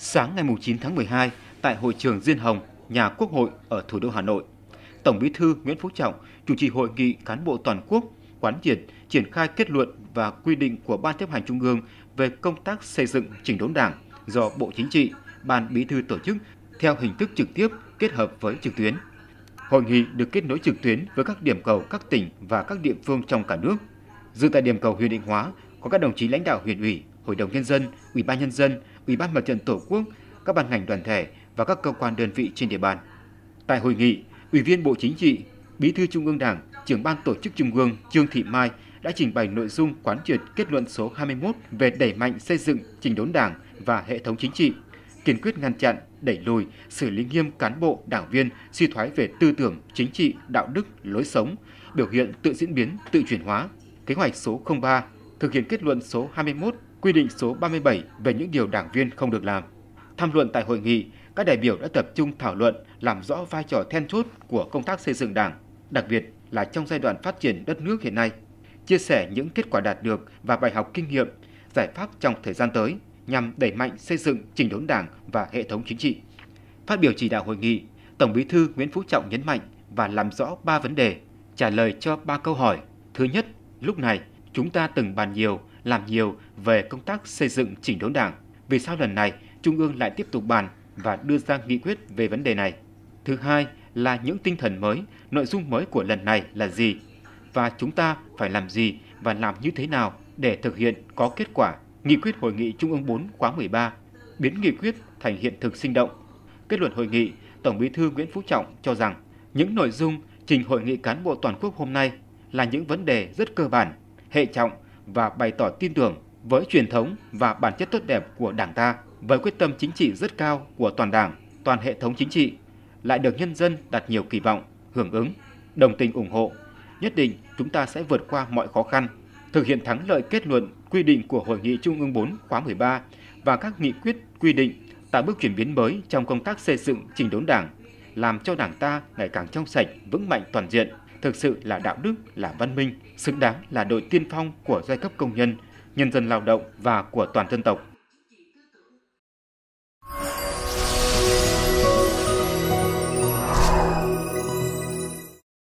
Sáng ngày 9 tháng 12, tại hội trường Diên Hồng, nhà Quốc hội ở thủ đô Hà Nội, Tổng Bí thư Nguyễn Phú Trọng chủ trì hội nghị cán bộ toàn quốc quán triệt triển khai kết luận và quy định của Ban chấp hành Trung ương về công tác xây dựng chỉnh đốn Đảng do Bộ Chính trị, Ban Bí thư tổ chức theo hình thức trực tiếp kết hợp với trực tuyến. Hội nghị được kết nối trực tuyến với các điểm cầu các tỉnh và các địa phương trong cả nước. Dự tại điểm cầu huyện Định Hóa có các đồng chí lãnh đạo huyện ủy, Hội đồng nhân dân, Ủy ban nhân dân, Ủy ban Mặt trận Tổ quốc, các ban ngành đoàn thể và các cơ quan đơn vị trên địa bàn. Tại hội nghị, Ủy viên Bộ Chính trị, Bí thư Trung ương Đảng, trưởng ban tổ chức Trung ương Trương Thị Mai đã trình bày nội dung quán triệt kết luận số 21 về đẩy mạnh xây dựng chỉnh đốn Đảng và hệ thống chính trị, kiên quyết ngăn chặn, đẩy lùi, xử lý nghiêm cán bộ, đảng viên suy thoái về tư tưởng, chính trị, đạo đức, lối sống, biểu hiện tự diễn biến, tự chuyển hóa. Kế hoạch số 03 thực hiện kết luận số 21 quy định số 37 về những điều đảng viên không được làm. Tham luận tại hội nghị, các đại biểu đã tập trung thảo luận làm rõ vai trò then chốt của công tác xây dựng Đảng, đặc biệt là trong giai đoạn phát triển đất nước hiện nay, chia sẻ những kết quả đạt được và bài học kinh nghiệm, giải pháp trong thời gian tới nhằm đẩy mạnh xây dựng chỉnh đốn Đảng và hệ thống chính trị. Phát biểu chỉ đạo hội nghị, Tổng Bí thư Nguyễn Phú Trọng nhấn mạnh và làm rõ ba vấn đề, trả lời cho ba câu hỏi. Thứ nhất, lúc này chúng ta từng bàn nhiều, làm nhiều về công tác xây dựng chỉnh đốn Đảng. Vì sao lần này Trung ương lại tiếp tục bàn và đưa ra nghị quyết về vấn đề này? Thứ hai là những tinh thần mới, nội dung mới của lần này là gì? Và chúng ta phải làm gì và làm như thế nào để thực hiện có kết quả nghị quyết hội nghị Trung ương 4 khóa 13, biến nghị quyết thành hiện thực sinh động. Kết luận hội nghị, Tổng Bí thư Nguyễn Phú Trọng cho rằng những nội dung trình hội nghị cán bộ toàn quốc hôm nay là những vấn đề rất cơ bản, hệ trọng và bày tỏ tin tưởng với truyền thống và bản chất tốt đẹp của Đảng ta, với quyết tâm chính trị rất cao của toàn Đảng, toàn hệ thống chính trị, lại được nhân dân đặt nhiều kỳ vọng, hưởng ứng, đồng tình ủng hộ. Nhất định chúng ta sẽ vượt qua mọi khó khăn, thực hiện thắng lợi kết luận quy định của Hội nghị Trung ương 4 khóa 13 và các nghị quyết quy định tạo bước chuyển biến mới trong công tác xây dựng chỉnh đốn Đảng, làm cho Đảng ta ngày càng trong sạch, vững mạnh toàn diện, thực sự là đạo đức, là văn minh, xứng đáng là đội tiên phong của giai cấp công nhân, nhân dân lao động và của toàn dân tộc.